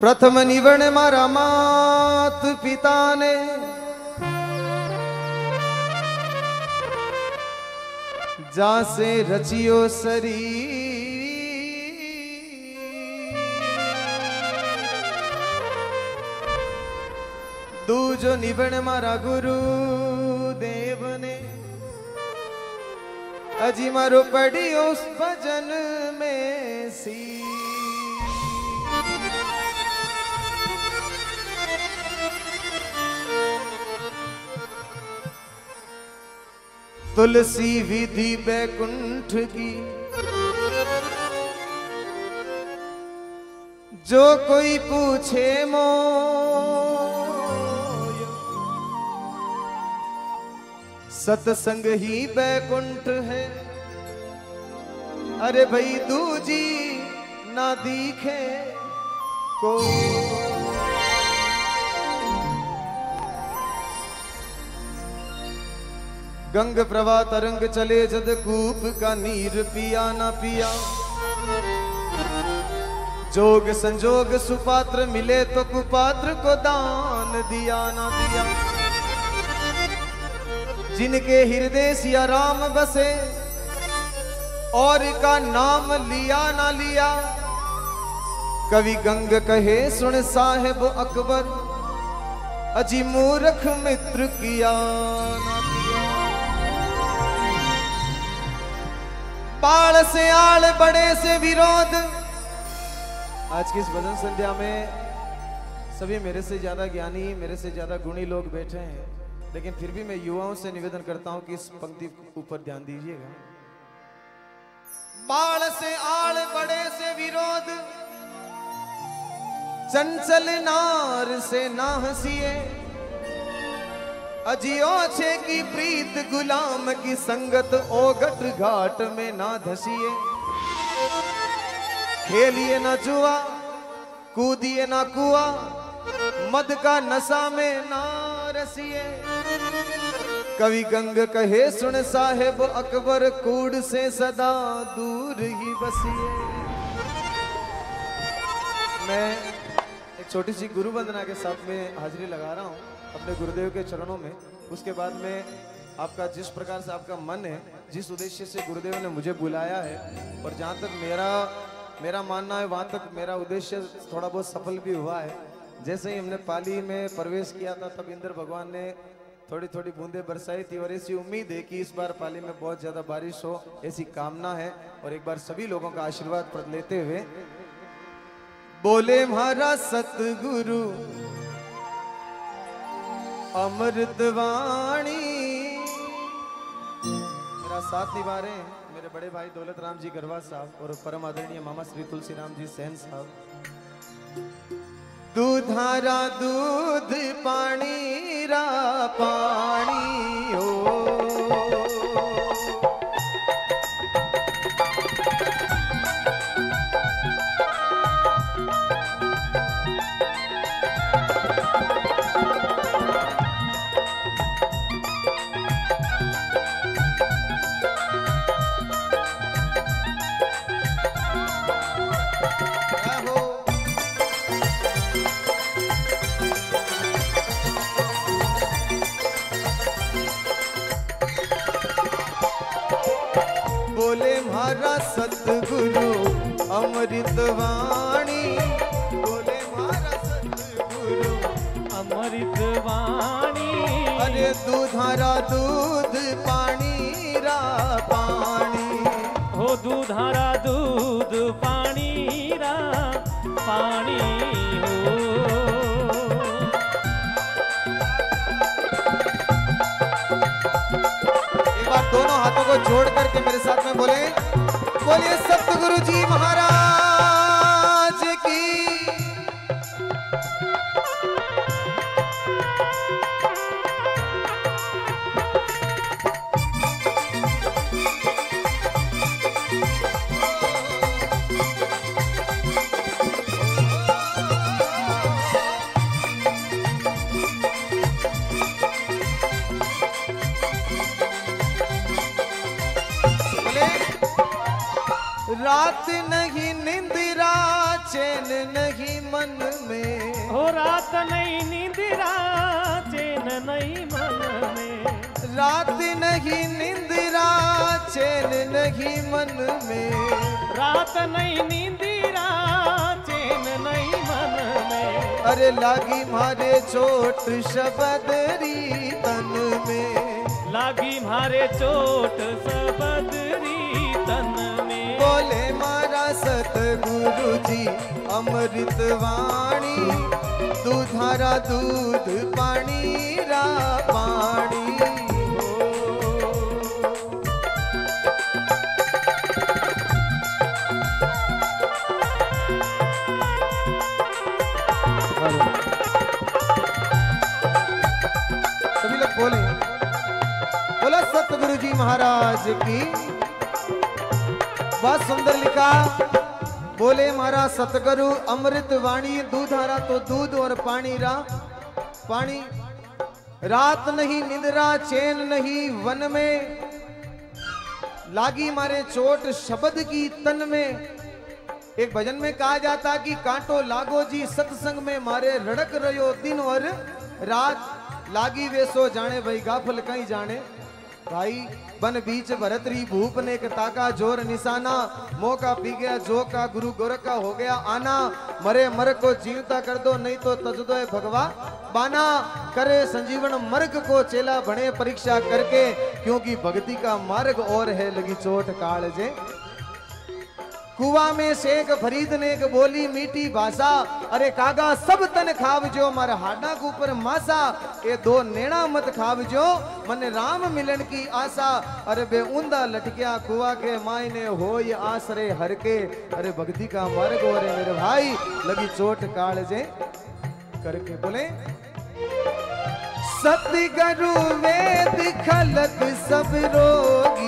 પ્રથમ નિવણ મારા માત પિતાને જાસે રચિયો સરી દૂજો નિવણ મારા ગુરુ દેવને હજી મારો પડ્યો ભજન મેં સી तुलसी विधि बैकुंठ की। जो कोई पूछे मो सत्संग ही बैकुंठ है। अरे भाई दूजी ना दिखे को गंग प्रवाह तरंग चले जद कूप का नीर पिया ना पिया। जोग संजोग सुपात्र मिले तो कुपात्र को दान दिया ना दिया। जिनके हृदय सिया राम बसे, और का नाम लिया ना लिया। कवि गंग कहे, सुन साहेब अकबर, अजी मूर्ख मित्र किया ना पाल से आल बड़े से विरोध। आज की इस भजन संध्या में सभी मेरे से ज़्यादा ज्ञानी मेरे से ज़्यादा गुणी लोग बैठे हैं। लेकिन फिर भी मैं युवाओं से निवेदन करता हूँ कि इस पंक्ति ऊपर ध्यान दीजिएगा। बाल से आल बड़े से विरोध। चंचल नार से ना हंसिए अजियो छे की प्रीत गुलाम की संगत ओगट घाट में ना धसिए। खेलिए ना जुआ, कूदिए ना कुआ, मद का नशा में ना रसिए। कवि गंग कहे, सुन साहेब अकबर, कूड़ से सदा दूर ही बसिए। मैं एक छोटी सी गुरु वंदना के साथ में हाजिरी लगा रहा हूँ। अपने गुरुदेव के चरणों में। उसके बाद में आपका जिस प्रकार से आपका मन है, जिस उद्देश्य से गुरुदेव ने मुझे बुलाया है, और जहाँ तक मेरा मेरा मानना है, वहाँ तक मेरा उद्देश्य थोड़ा बहुत सफल भी हुआ है। जैसे ही हमने पाली में प्रवेश किया था, तब इंद्र भगवान ने थोड़ी थोड़ी बूंदे बरसाई थी, और ऐसी उम्मीद है कि इस बार पाली में बहुत ज़्यादा बारिश हो, ऐसी कामना है, और एक बार सभी लोगों का आशीर्वाद लेते हुए। बोले, महाराज, सतगुरु अमृतवाणी। मेरा साथ निभा रहे मेरे बड़े भाई दौलत राम जी गरवा साहब और परम आदरणीय मामा श्री तुलसी राम जी सैन साहब। दूधारा दूध, पानी रा पानी। मारा सतगुरु अमृत वाणी। बोले मारा सतगुरु अमृत वाणी। अरे दूधारा दूध, पानी रा पानी। हो दूधारा दूध पाणी रा पाणी हो Yes. नहीं निंदिरा चैन नहीं मन में। हो रात नहीं निंदिरा चैन नहीं मन में। रात नहीं निंदिरा चैन नहीं मन में। रात नहीं निंदिरा चैन नहीं मन में। अरे लागी मारे चोट शबदरी तन में। लागी मारे चोट शबद जी अमृत वाणी दूधारा दूध पानी रा पानी सभी लोग बोले। बोला सतगुरु जी महाराज की। बहुत सुंदर लिखा। बोले मारा सतगुरु, अमृत वाणी, दूधारा तो दूध और पानी रा। पानी रात नहीं, निंदरा, चैन नहीं, वन में। लागी मारे चोट, शब्द की तन में। एक भजन में कहा जाता कि कांटो लागो जी, सत्संग में मारे रड़क रहो दिन और रात। लागी वेसो जाने, भाई गाफल कहीं जाने। भाई, बन बीच भरतरी भूप ने एक ताका ज़ोर निशाना। मौका पी गया, जो का गुरु गोरख का हो गया आना। मरे मर को जीवता कर दो, नहीं तो तज दो भगवा बाना, करे संजीवन मर्ग को चेला बने परीक्षा करके, क्योंकि भक्ति का मार्ग और है, लगी चोट काल जे कुआ में शेख फरीद ने एक बोली मीठी भाषा अरे कागा सब तन खावजो मारे हाडा के ऊपर मासा ये दो नेणा मत खावजो मने राम मिलन की आशा अरे बे ऊंदा लटकिया कुआ के मायने हो ये आसरे हर के अरे भक्ति का मार्ग हो रे मेरे भाई लगी चोट काल जे करके बोले सतगुरु वेद खलक सब रोग